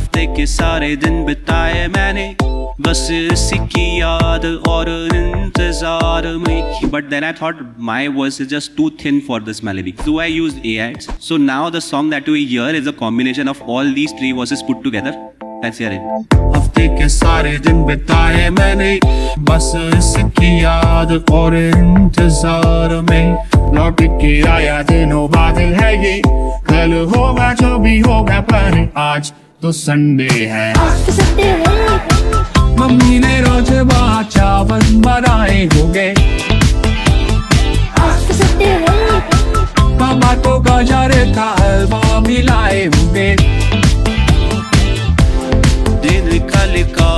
हफ़्ते के सारे दिन बिताए मैंने। बस इसी की याद और इंतज़ार में but then I thought my voice is just too thin for this melody so I used AI so now the song that you hear is a combination of all these three voices put together Let's hear it. हफ़्ते के सारे दिन बिताए मैंने। बस इसकी याद और इंतज़ार में। लौट के आया दिनों बादल है ये। कल होगा जो भी होगा, पर आज तो संडे है। मम्मी ने रोज बा चावल बनाए गए पापा को गाजर का हलवा मिलाए हो गए दिन कल का